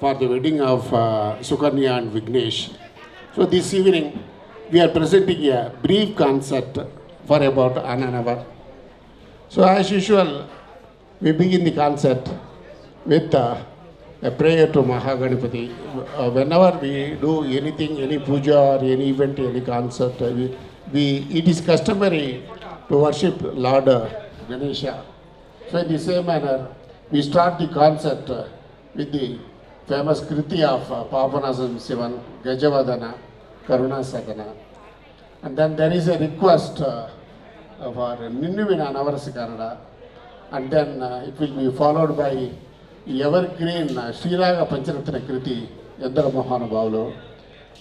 for the wedding of uh, Sukanya and Vignesh. So this evening, we are presenting a brief concert for about an hour. So as usual, we begin the concert with uh, a prayer to Mahaganapati. Uh, whenever we do anything, any puja or any event, any concert, we, we, it is customary to worship Lord uh, Ganesha. So in the same manner, we start the concert with the famous kriti of Papanasam Sivan Gajavadana Karunasadana and then there is a request for Ninnu Vina Anavarasa Kannada and then it will be followed by evergreen Sriraga Pancharatna kriti Endaro Mahanubhavulu.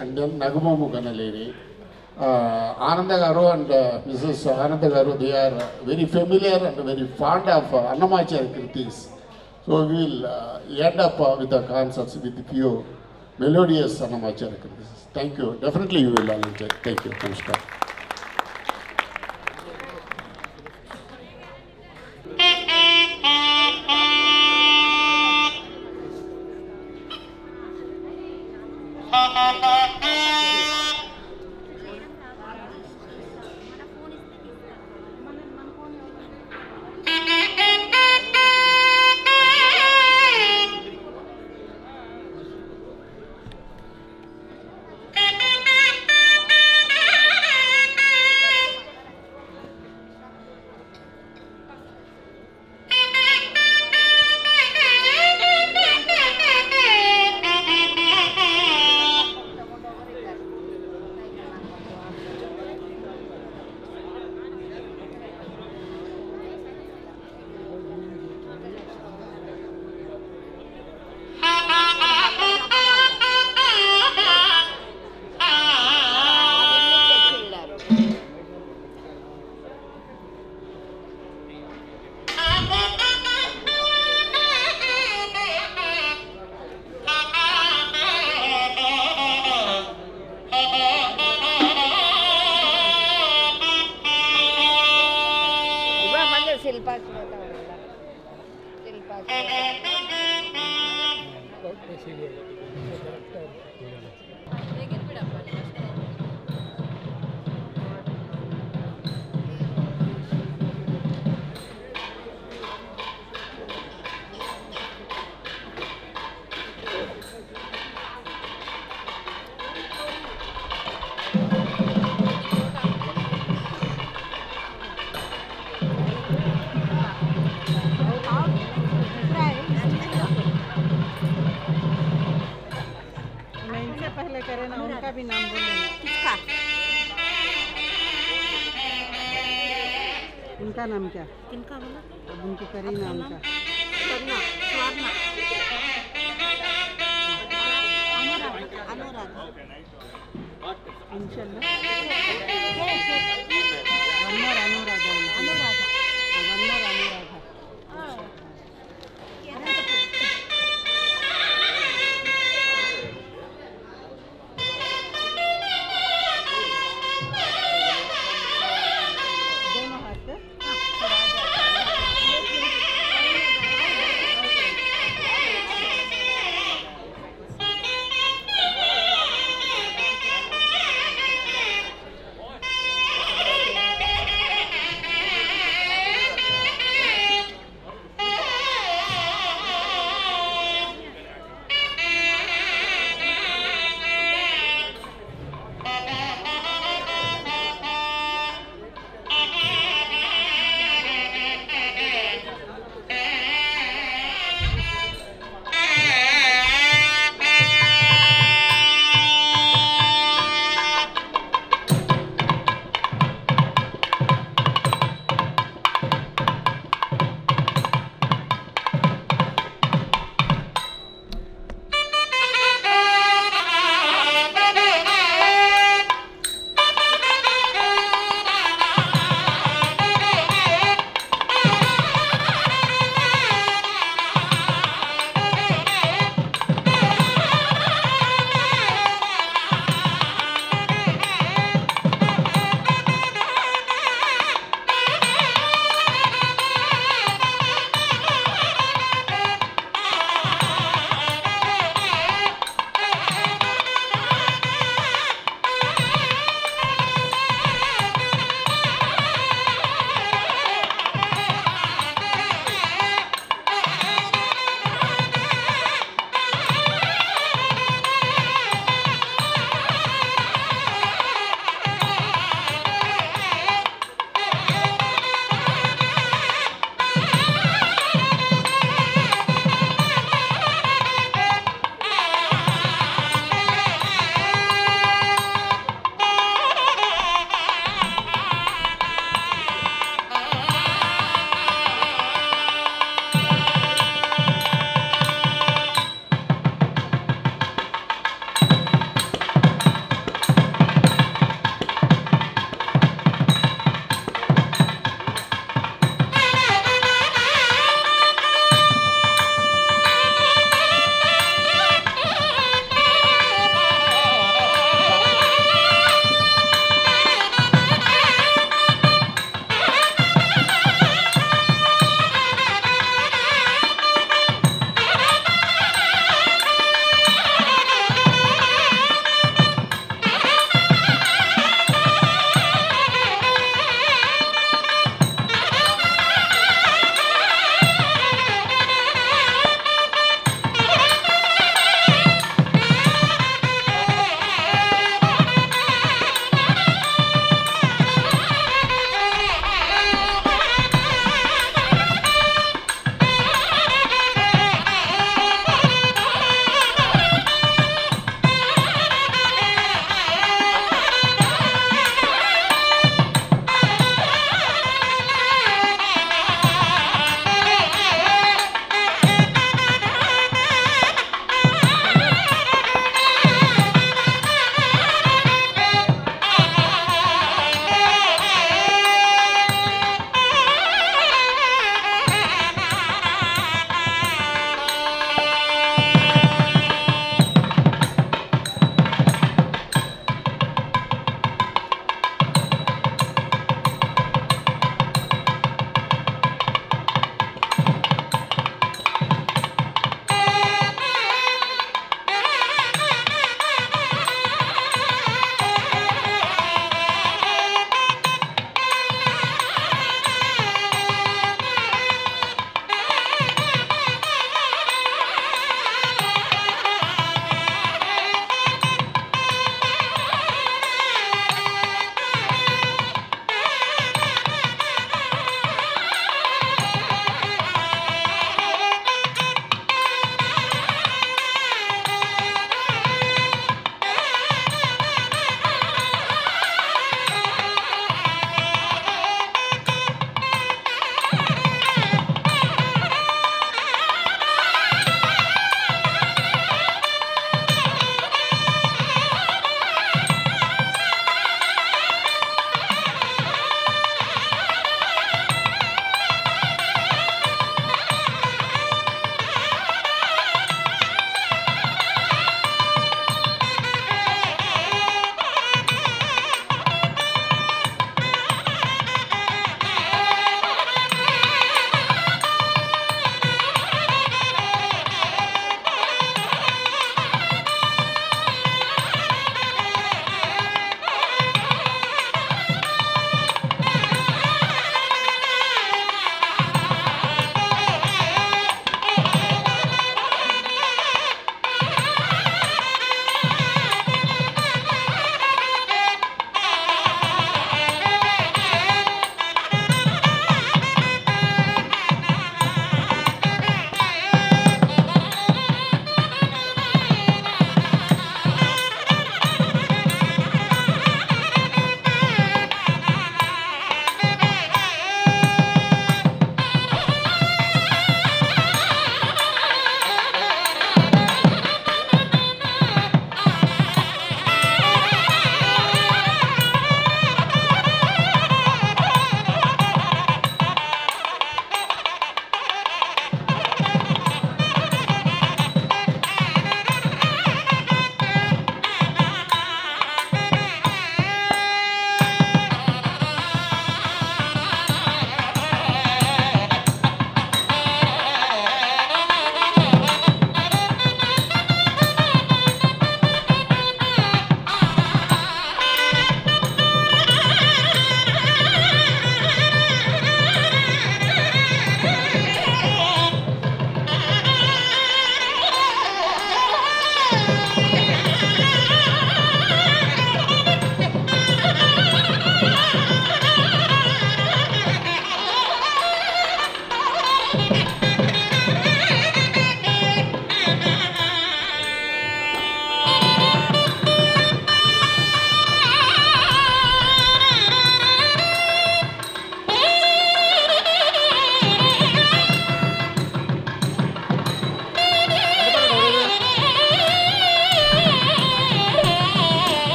And then Nagumomu Ganaleni uh, Ananda garu and uh, Mrs Ananda garu they are very familiar and very fond of Annamacharya kritis. So we will uh, end up uh, with the concerts with a few melodious Annamacharya Kritis. Thank you. Definitely you will all enjoy. Thank you. Namaskar. मैं इनसे पहले करे ना उनका भी नाम बोले। उनका नाम क्या? किनका बोला? अब उनकी करी ना उनका। स्वर्ण स्वर्ण। अनुराग इंशाल्लाह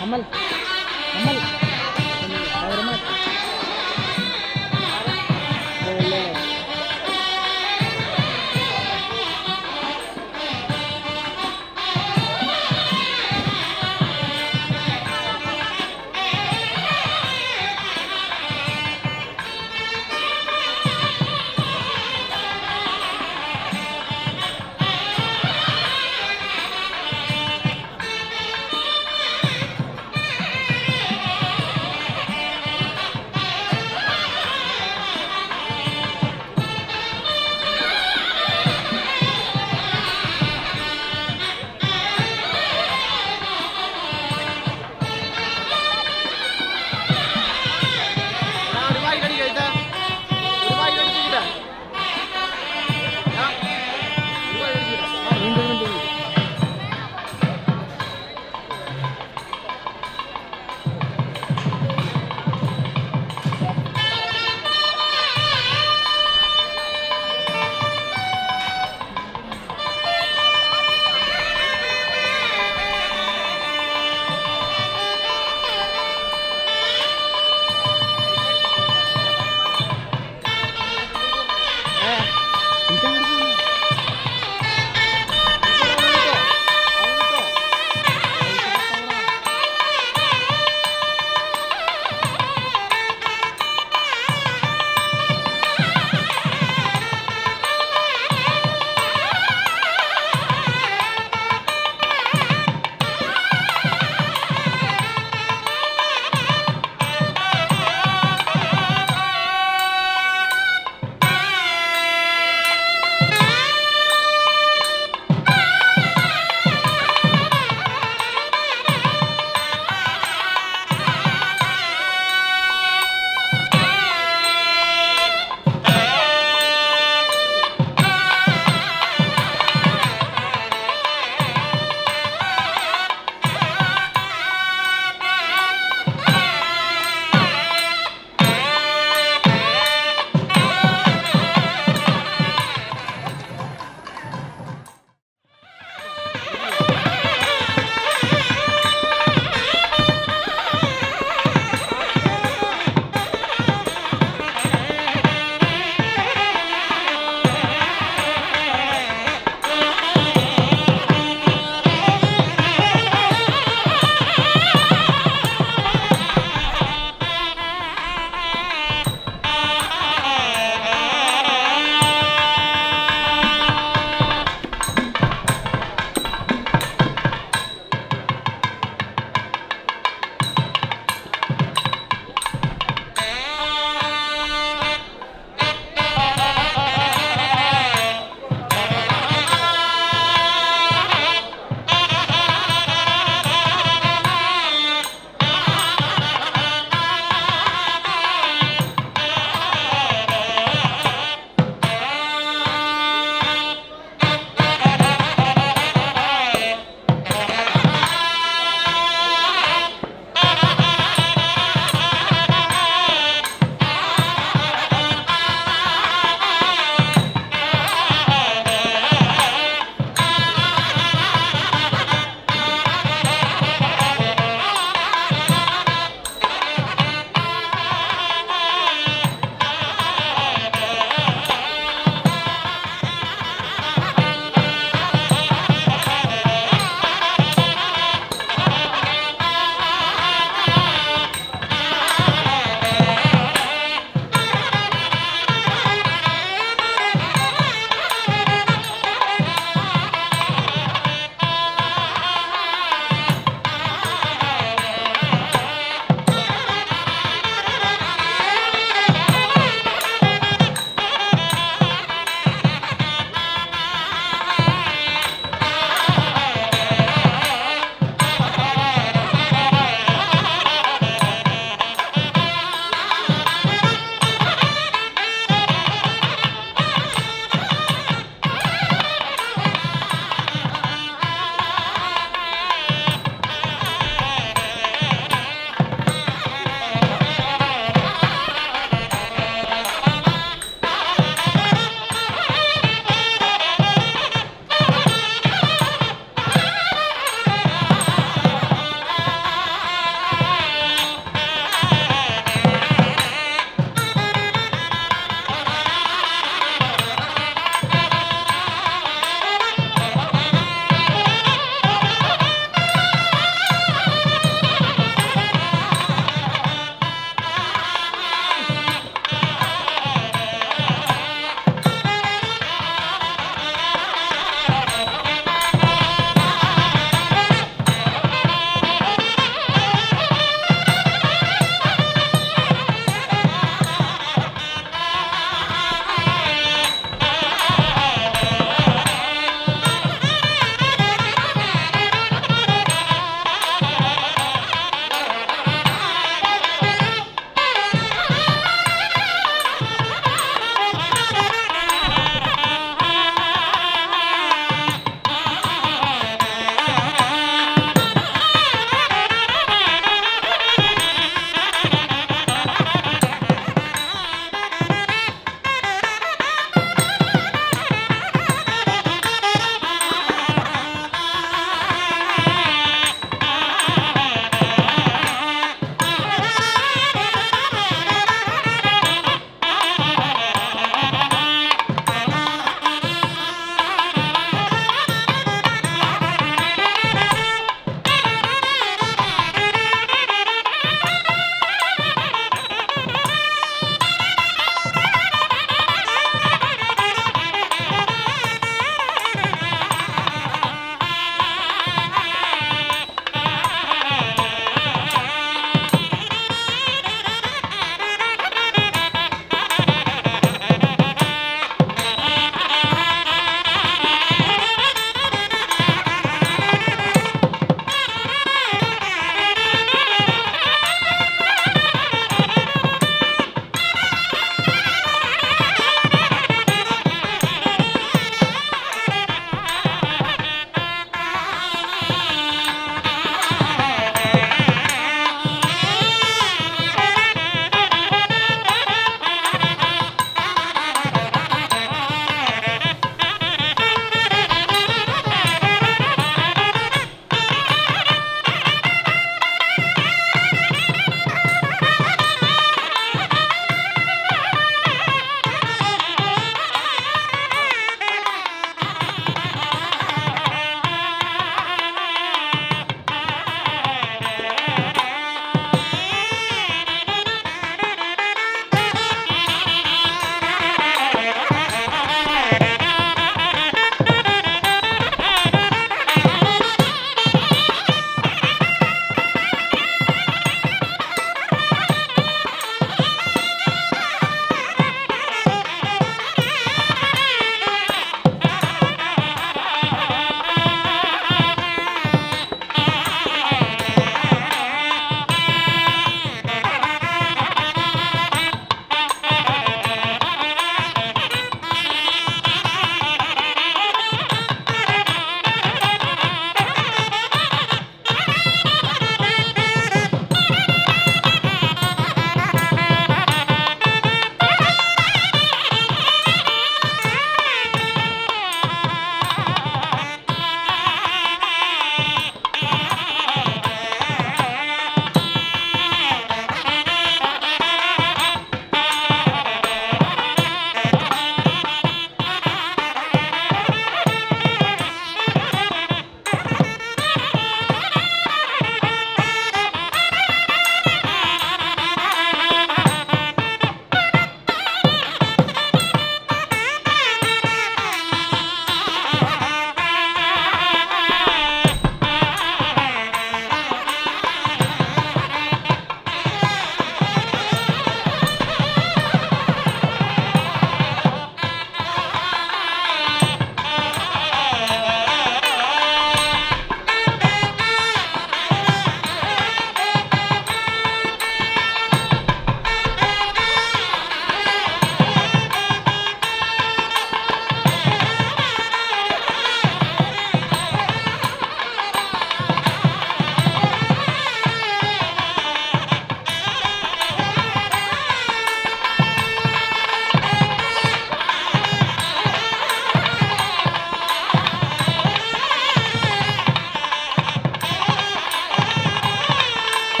कमल कमल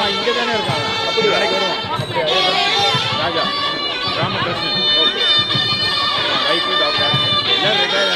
ஆமா இங்கே தானே இருக்காங்க. அப்படி வேலைக்கு வருவோம் அப்படியா Raja Ramakrishnan. Okay. Right doctor எல்லாம் retire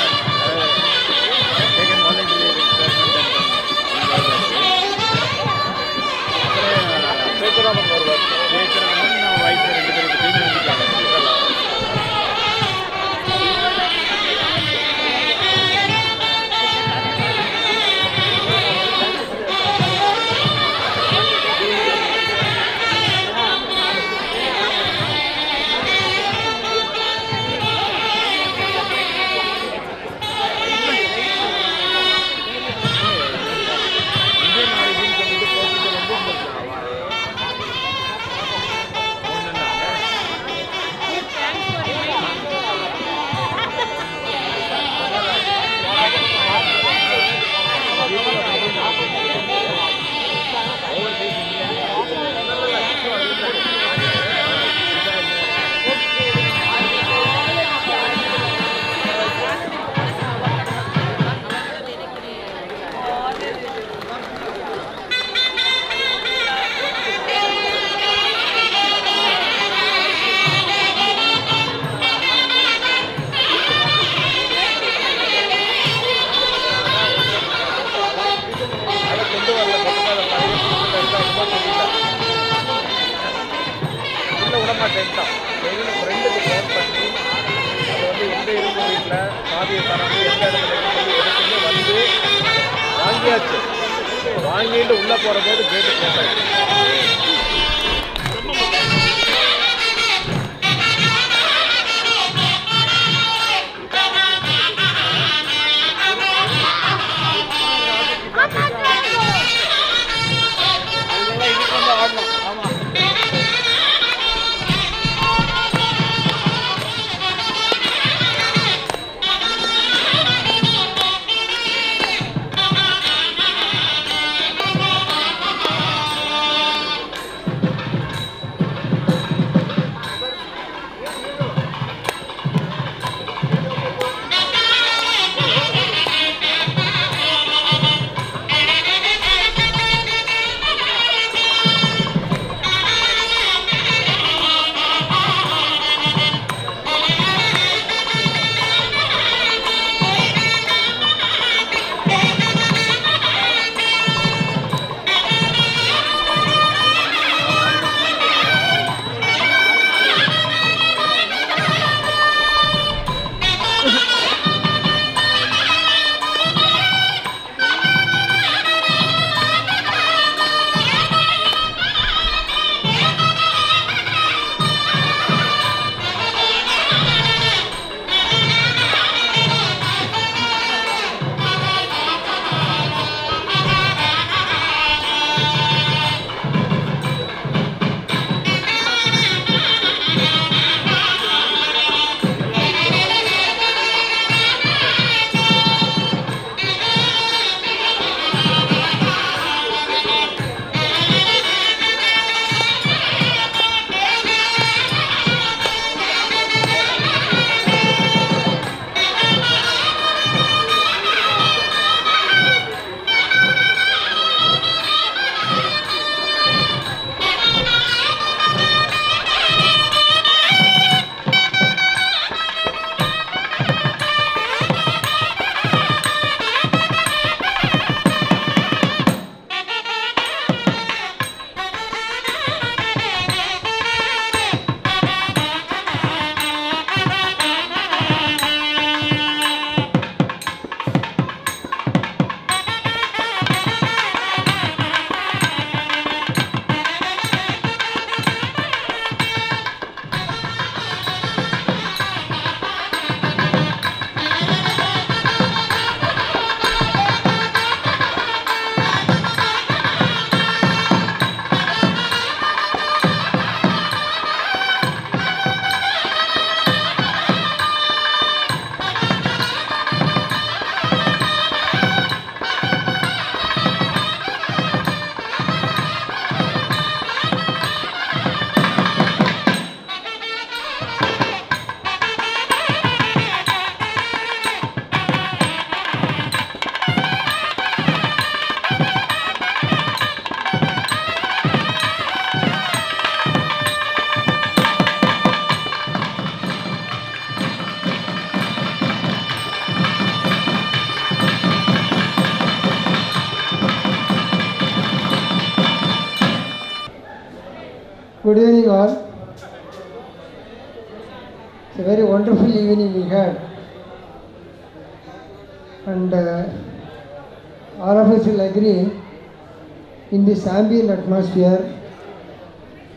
ambient atmosphere,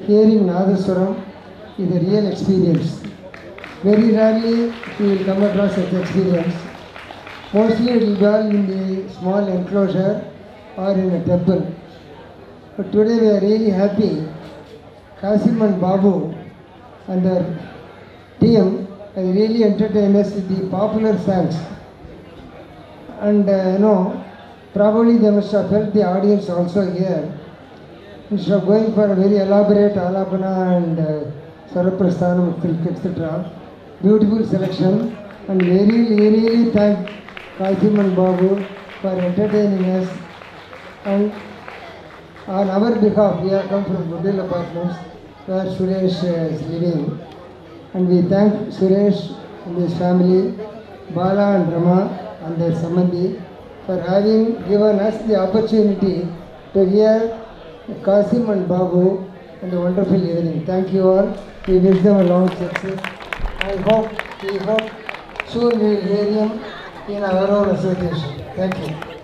hearing Nadaswaram is a real experience. Very rarely you will come across such experience. Mostly it will be all in the small enclosure or in a temple. But today we are really happy. Kasim and Babu and their team has really entertained us with the popular songs. And uh, you know, probably they must have felt the audience also here. Instead of going for a very elaborate alapana and uh, Saraprasthanam, etc., beautiful selection. And very, really thank Kasim and Babu for entertaining us. And on our behalf, we have come from Budil Apartments, where Suresh uh, is living. And we thank Suresh and his family, Bala and Rama and their Samandhi for having given us the opportunity to hear Kasim and Babu and a wonderful evening. Thank you all. We wish them a long success. I hope, we hope soon we will hear him in our own association. Thank you.